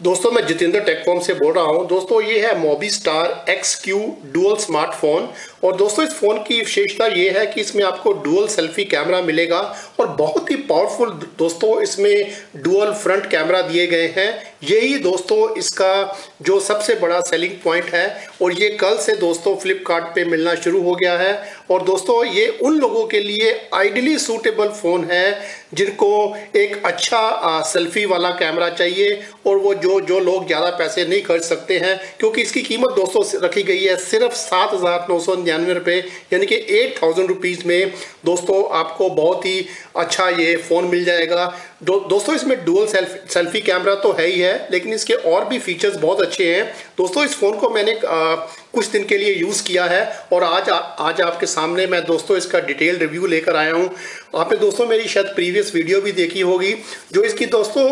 दोस्तों, मैं जितेंद्र टेकफॉर्म से बोल रहा हूँ। दोस्तों, ये है Mobiistar X Q dual smartphone और दोस्तों, इस फ़ोन की विशेषता ये है कि इसमें आपको डुअल सेल्फी कैमरा मिलेगा और बहुत ही पावरफुल दोस्तों, इसमें डुअल फ्रंट कैमरा दिए गए हैं। यही दोस्तों, इसका जो सबसे बड़ा सेलिंग पॉइंट है। और ये कल से दोस्तों फ्लिपकार्ट मिलना शुरू हो गया है। और दोस्तों, ये उन लोगों के लिए आइडली सूटेबल फ़ोन है, जिनको एक अच्छा सेल्फी वाला कैमरा चाहिए। और वो जो जो लोग ज़्यादा पैसे नहीं खर्च सकते हैं, क्योंकि इसकी कीमत दोस्तों रखी गई है सिर्फ़ सात हज़ार नौ सौ निन्यानवे रुपये यानी कि एट थाउज़ेंड रुपीज़ में दोस्तों आपको बहुत ही अच्छा ये फ़ोन मिल जाएगा। दो, दोस्तों इसमें डुअल सेल्फी सेल्फी कैमरा तो है ही है लेकिन इसके और भी फीचर्स बहुत अच्छे हैं। दोस्तों इस फ़ोन को मैंने आ, कुछ दिन के लिए यूज़ किया है और आज आ, आज आपके सामने मैं दोस्तों इसका डिटेल रिव्यू लेकर आया हूँ। आपने दोस्तों मेरी शायद प्रीवियस वीडियो भी देखी होगी जो इसकी दोस्तों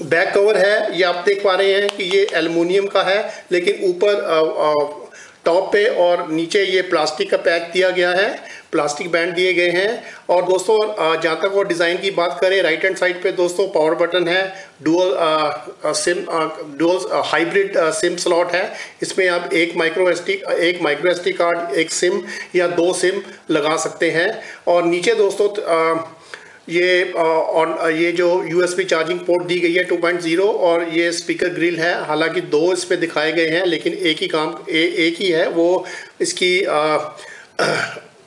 बैक कवर है। ये आप देख पा रहे हैं कि ये एलुमिनियम का है लेकिन ऊपर टॉप पे और नीचे ये प्लास्टिक का पैक दिया गया है प्लास्टिक बैंड दिए गए हैं। और दोस्तों जहाँ तक वो डिज़ाइन की बात करें राइट हैंड साइड पे दोस्तों पावर बटन है dual SIM dual hybrid SIM slot है। इसमें आप एक माइक्रो एस एक माइक्रो एस कार्ड एक सिम या दो सिम लगा सकते हैं। और नीचे दोस्तों आ, ये ऑन ये जो यूएसबी चार्जिंग पोर्ट दी गई है 2.0 और ये स्पीकर ग्रिल है। हालाँकि दो इस पर दिखाए गए हैं लेकिन एक ही काम ए, एक ही है। वो इसकी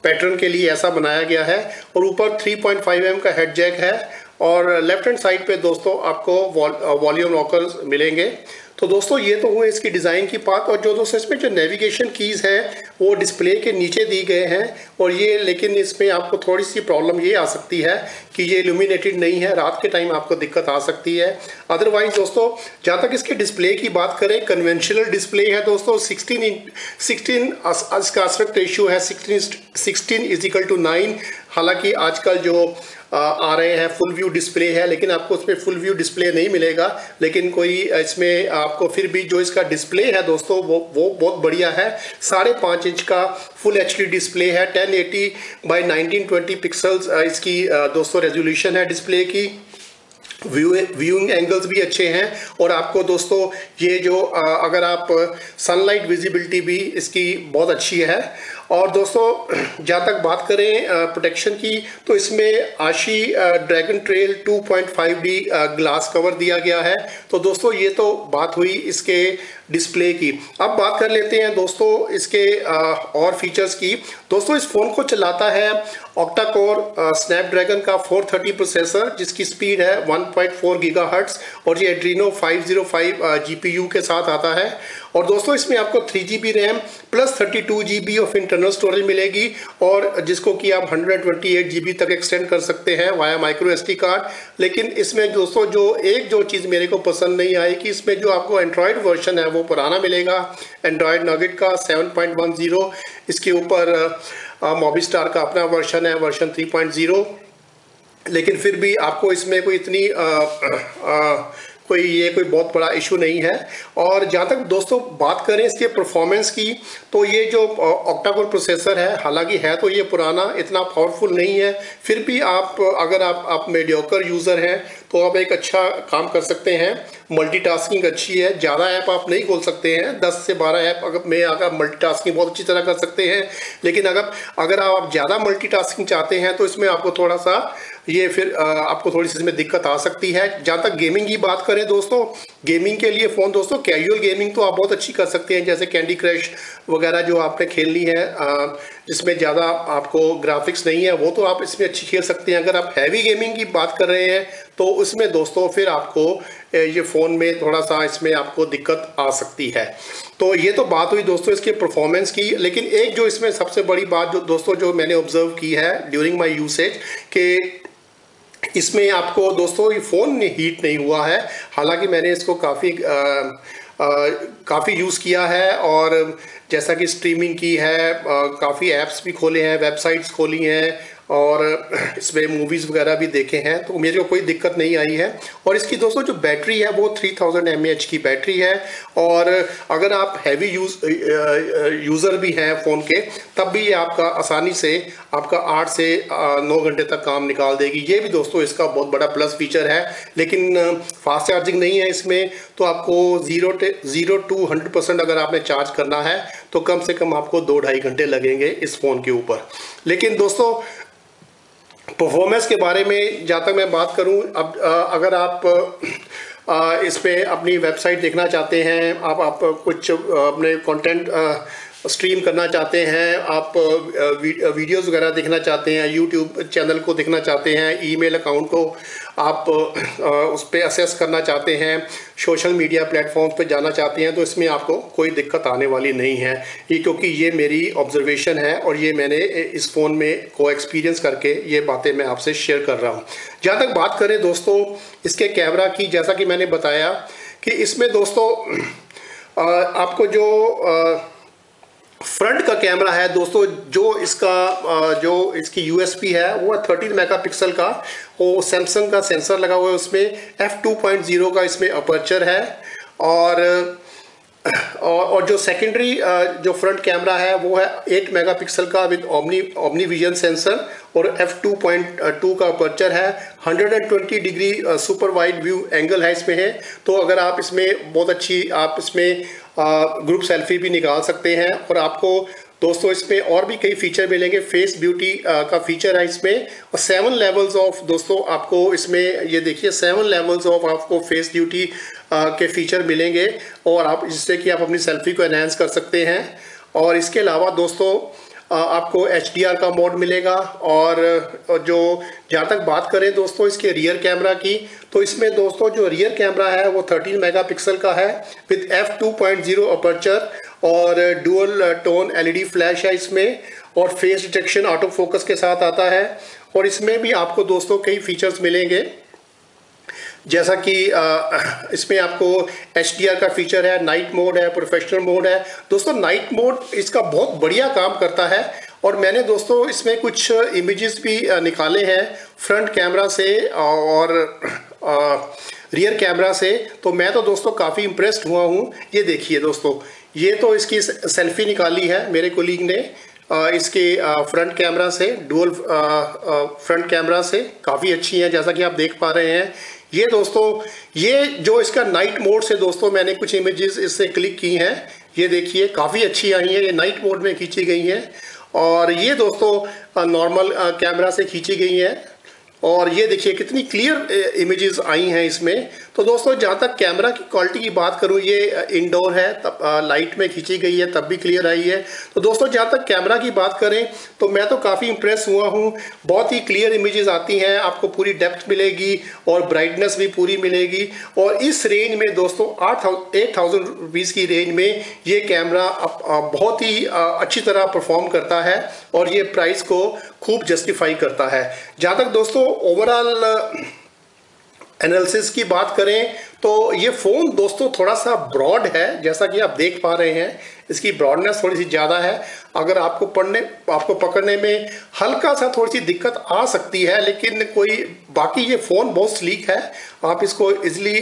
पैटर्न के लिए ऐसा बनाया गया है और ऊपर 3.5 एम का हेड जैक है और लेफ़्ट हैंड साइड पे दोस्तों आपको वॉल्यूम लॉकर्स मिलेंगे। तो दोस्तों, ये तो हुए इसकी डिज़ाइन की बात और जो दोस्तों इसमें जो नेविगेशन कीज़ हैं, वो डिस्प्ले के नीचे दी गए हैं और ये, लेकिन इसमें आपको थोड़ी सी प्रॉब्लम ये आ सकती है कि ये इल्यूमिनेटेड नहीं है, रात के टाइम आपको दिक्कत आ सकती है। अदरवाइज़ दोस्तों, जहाँ तक इसके डिस्प्ले की बात करें कन्वेंशनल डिस्प्ले है दोस्तों सिक्सटीन सिक्सटीन इसका आस्पेक्ट रेशियो है sixteen sixteen is equal to nine हालाँकि आजकल जो, आ रहे हैं फुल व्यू डिस्प्ले है, लेकिन आपको उसमें फुल व्यू डिस्प्ले नहीं मिलेगा। लेकिन कोई इसमें आपको फिर भी जो इसका डिस्प्ले है दोस्तों, वो वो बहुत बढ़िया है। साढ़े पाँच इंच का फुल एचडी डिस्प्ले है 1080 एटी बाई नाइनटीन पिक्सल्स इसकी दोस्तों रेजोल्यूशन है डिस्प्ले की। व्यू व्यूइंग एंगल्स भी अच्छे हैं। और आपको दोस्तों, ये जो अगर आप सनलाइट विजिबिलिटी भी इसकी बहुत अच्छी है। और दोस्तों, जहाँ तक बात करें प्रोटेक्शन की तो इसमें Asahi Dragontrail 2.5 D glass cover दिया गया है। तो दोस्तों, ये तो बात हुई इसके डिस्प्ले की। अब बात कर लेते हैं दोस्तों इसके और फीचर्स की। दोस्तों, इस फ़ोन को चलाता है ऑक्टा कोर स्नैपड्रैगन का 430 प्रोसेसर जिसकी स्पीड है 1.4 गीगाहर्ट्ज़ और ये एड्रीनो 505 जीपीयू के साथ आता है। और दोस्तों, इसमें आपको three G RAM plus thirty two of internal storage मिलेगी और जिसको कि आप हंड्रेड ट्वेंटी एट जी तक एक्सटेंड कर सकते हैं वाया माइक्रो एस कार्ड लेकिन इसमें दोस्तों जो एक जो चीज़ मेरे को पसंद नहीं आई कि इसमें जो आपको एंड्रॉयड वर्जन है वो पुराना मिलेगा। एंड्रॉयड नगेट का सेवन पॉइंट वन ज़ीरो इसके ऊपर मोबी स्टार का अपना वर्जन है वर्जन थ्री पॉइंट ज़ीरो लेकिन फिर भी आपको इसमें कोई इतनी आ, आ, आ, कोई ये कोई बहुत बड़ा इशू नहीं है। और जहाँ तक दोस्तों बात करें इसके परफॉर्मेंस की तो ये जो ऑक्टाकोर प्रोसेसर है, हालाँकि है तो ये पुराना, इतना पावरफुल नहीं है। फिर भी आप, अगर आप आप मेडियोकर यूज़र हैं तो आप एक अच्छा काम कर सकते हैं। मल्टीटास्किंग अच्छी है। ज़्यादा ऐप आप नहीं खोल सकते हैं। 10 से 12 ऐप अगर में अगर मल्टीटास्किंग बहुत अच्छी तरह कर सकते हैं। लेकिन अगर अगर आप ज़्यादा मल्टीटास्किंग चाहते हैं तो इसमें आपको थोड़ा सा ये फिर आपको थोड़ी सी इसमें दिक्कत आ सकती है। जहाँ तक गेमिंग की बात करें दोस्तों गेमिंग के लिए फ़ोन दोस्तों कैजुअल गेमिंग तो आप बहुत अच्छी कर सकते हैं। जैसे कैंडी क्रश वगैरह जो आपने खेलनी है जिसमें ज़्यादा आपको ग्राफिक्स नहीं है, वो तो आप इसमें अच्छी खेल सकते हैं। अगर आप हैवी गेमिंग की बात कर रहे हैं तो उसमें दोस्तों फिर आपको ये फ़ोन में थोड़ा सा इसमें आपको दिक्कत आ सकती है। तो ये तो बात हुई दोस्तों इसके परफॉर्मेंस की, लेकिन एक जो इसमें सबसे बड़ी बात जो दोस्तों जो मैंने ऑब्ज़र्व की है ड्यूरिंग माई यूसेज कि इसमें आपको दोस्तों ये फ़ोन हीट नहीं हुआ है। हालाँकि मैंने इसको काफ़ी काफ़ी यूज़ किया है और जैसा कि स्ट्रीमिंग की है काफ़ी ऐप्स भी खोले हैं वेबसाइट्स खोली हैं और इसमें मूवीज़ वगैरह भी देखे हैं तो मेरे को कोई दिक्कत नहीं आई है। और इसकी दोस्तों, जो बैटरी है, वो 3000 थाउज़ेंड की बैटरी है। और अगर आप हैवी यूज़ यूज़र भी हैं फ़ोन के, तब भी ये आपका आसानी से, आपका आठ से नौ घंटे तक काम निकाल देगी। ये भी दोस्तों, इसका बहुत बड़ा प्लस फीचर है। लेकिन फास्ट चार्जिंग नहीं है इसमें तो आपको zero zero to hundred percent अगर आपने चार्ज करना है तो कम से कम आपको दो ढाई घंटे लगेंगे इस फ़ोन के ऊपर। लेकिन दोस्तों परफॉर्मेंस के बारे में जहाँ तक मैं बात करूँ, अब अगर आप इस पर अपनी वेबसाइट देखना चाहते हैं, आप आप कुछ अपने कंटेंट स्ट्रीम करना चाहते हैं, आप वीडियोस वगैरह देखना चाहते हैं यूट्यूब चैनल को देखना चाहते हैं ईमेल अकाउंट को आप उस पर असेस करना चाहते हैं सोशल मीडिया प्लेटफॉर्म्स पे जाना चाहते हैं तो इसमें आपको कोई दिक्कत आने वाली नहीं है। ये क्योंकि ये मेरी ऑब्जर्वेशन है और ये मैंने इस फ़ोन में को एक्सपीरियंस करके ये बातें मैं आपसे शेयर कर रहा हूँ। जहाँ तक बात करें दोस्तों, इसके कैमरा की, जैसा कि मैंने बताया कि इसमें दोस्तों आपको जो फ्रंट का कैमरा है, दोस्तों, जो इसका जो इसकी यूएसपी है, वो है थर्टीन मेगापिक्सल का वो सैमसंग का सेंसर लगा हुआ है उसमें एफ़ टू पॉइंट ज़ीरो का इसमें अपर्चर है, और और जो सेकेंडरी जो फ्रंट कैमरा है, वो है 8 मेगापिक्सल का with omni omni vision sensor और एफ़ टू पॉइंट टू का अपर्चर है 120 degree super wide view angle है इसमें है। तो अगर आप इसमें बहुत अच्छी, आप इसमें ग्रुप सेल्फी भी निकाल सकते हैं और आपको दोस्तों इसमें और भी कई फीचर मिलेंगे। फेस ब्यूटी का फीचर है इसमें। और सेवन लेवल्स ऑफ़ दोस्तों, आपको इसमें ये देखिए सेवन लेवल्स ऑफ़ आपको फेस ब्यूटी के फीचर मिलेंगे। और आप, जिससे कि आप अपनी सेल्फी को एनहेंस कर सकते हैं। और इसके अलावा, दोस्तों आपको एचडीआर का मोड मिलेगा और जो जहाँ तक बात करें दोस्तों इसके रियर कैमरा की तो इसमें दोस्तों जो रियर कैमरा है वो 13 मेगापिक्सल का है विद एफ़ 2.0 अपर्चर और डुअल टोन एलईडी फ्लैश है इसमें और फेस डिटेक्शन ऑटो फोकस के साथ आता है और इसमें भी आपको दोस्तों कई फीचर्स मिलेंगे। जैसा कि इसमें आपको एचडीआर का फीचर है, नाइट मोड है, प्रोफेशनल मोड है। दोस्तों, नाइट मोड इसका बहुत बढ़िया काम करता है और मैंने दोस्तों इसमें कुछ इमेजेस भी निकाले हैं फ्रंट कैमरा से और रियर कैमरा से। तो मैं तो दोस्तों काफ़ी इम्प्रेस्ड हुआ हूँ। ये देखिए दोस्तों, ये तो इसकी सेल्फी निकाली है मेरे कोलीग ने इसके फ्रंट कैमरा से डुअल फ्रंट कैमरा से। काफ़ी अच्छी है, जैसा कि आप देख पा रहे हैं। ये दोस्तों, ये जो इसका नाइट मोड से दोस्तों मैंने कुछ इमेजेस इससे क्लिक की हैं, ये देखिए, काफ़ी अच्छी आई हैं, ये नाइट मोड में खींची गई हैं। और ये दोस्तों नॉर्मल कैमरा से खींची गई हैं। और ये देखिए कितनी क्लियर इमेजेस आई हैं इसमें। तो दोस्तों, जहाँ तक कैमरा की क्वालिटी की बात करूँ, ये इंडोर है, तब लाइट में खींची गई है, तब भी क्लियर आई है। तो दोस्तों, जहाँ तक कैमरा की बात करें तो मैं तो काफ़ी इंप्रेस हुआ हूँ। बहुत ही क्लियर इमेजेस आती हैं, आपको पूरी डेप्थ मिलेगी और ब्राइटनेस भी पूरी मिलेगी। और इस रेंज में दोस्तों, आठ एट थाउज़ेंड रुपीज़ की रेंज में ये कैमरा बहुत ही अच्छी तरह परफॉर्म करता है। और ये प्राइस को खूब जस्टिफाई करता है। जहाँ तक दोस्तों ओवरऑल एनालिसिस की बात करें तो ये फ़ोन दोस्तों थोड़ा सा ब्रॉड है, जैसा कि आप देख पा रहे हैं। इसकी ब्रॉडनेस थोड़ी सी ज़्यादा है। अगर आपको पढ़ने, आपको पकड़ने में हल्का सा थोड़ी सी दिक्कत आ सकती है, लेकिन कोई, बाकी ये फ़ोन बहुत स्लीक है। आप इसको इजीली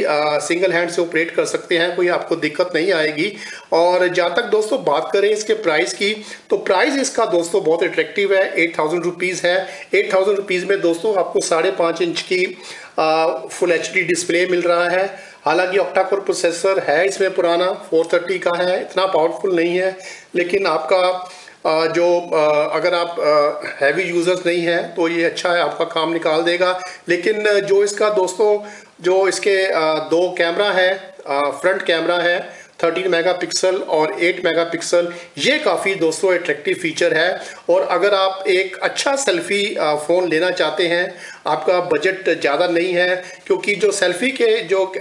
सिंगल हैंड से ऑपरेट कर सकते हैं, कोई आपको दिक्कत नहीं आएगी। और जहाँ तक दोस्तों बात करें इसके प्राइस की तो प्राइस इसका दोस्तों बहुत अट्रैक्टिव है। एट थाउज़ेंड रुपीज़ है। एट थाउज़ेंड रुपीज़ में दोस्तों आपको साढ़े पाँच इंच की फुल एचडी डिस्प्ले मिल रहा है। हालाँकि ऑक्टा कोर प्रोसेसर है, इसमें पुराना 430 का है, इतना पावरफुल नहीं है, लेकिन आपका जो अगर आप हैवी यूज़र्स नहीं हैं तो ये अच्छा है, आपका काम निकाल देगा। लेकिन, जो इसका दोस्तों, जो इसके दो कैमरा है फ्रंट कैमरा है 13 मेगापिक्सल और 8 मेगापिक्सल ये काफ़ी दोस्तों अट्रैक्टिव फीचर है। और अगर आप एक अच्छा सेल्फी फ़ोन लेना चाहते हैं, आपका बजट ज़्यादा नहीं है, क्योंकि जो सेल्फी के जो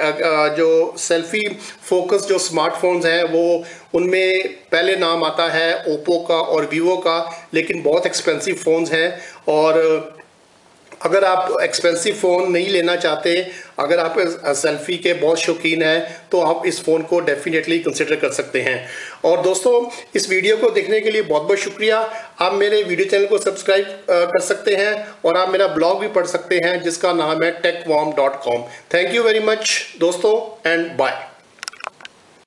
जो सेल्फी फोकस जो स्मार्टफोन्स हैं, वो उनमें पहले नाम आता है ओप्पो का और वीवो का, लेकिन बहुत एक्सपेंसिव फ़ोन्स हैं। और अगर आप एक्सपेंसिव फ़ोन नहीं लेना चाहते, अगर आप सेल्फी के बहुत शौकीन हैं तो आप इस फ़ोन को डेफिनेटली कंसिडर कर सकते हैं। और दोस्तों, इस वीडियो को देखने के लिए बहुत बहुत शुक्रिया। आप मेरे वीडियो चैनल को सब्सक्राइब कर सकते हैं और आप मेरा ब्लॉग भी पढ़ सकते हैं, जिसका नाम है tech thank you very much दोस्तों एंड बाय